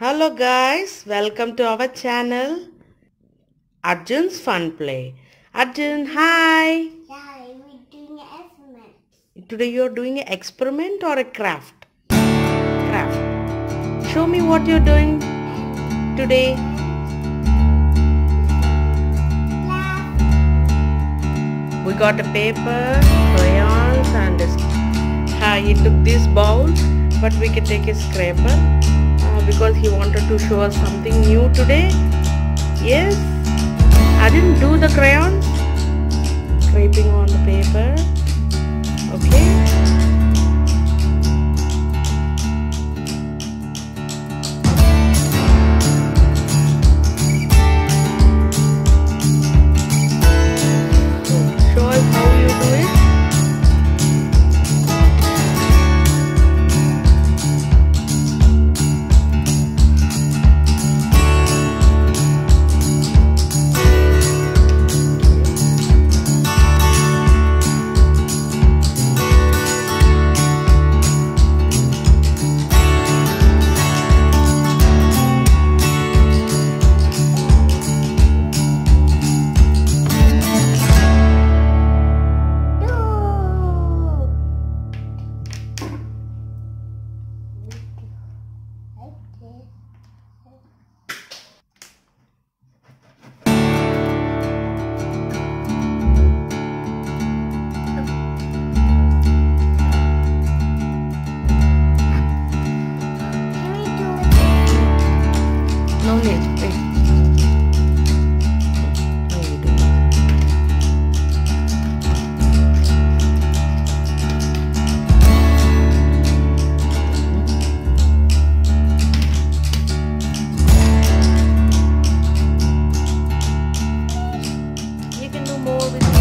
Hello guys, welcome to our channel Arjun's Fun Play. Arjun, hi! Yeah, we're doing an experiment. Today you're doing an experiment or a craft? Craft. Show me what you're doing today. We got a paper, crayons and uh, he took this bowl but we can take a scraper uh, because he wanted to show us something new today. Yes, I didn't do the crayons. Scraping on the paper. Okay. can do more with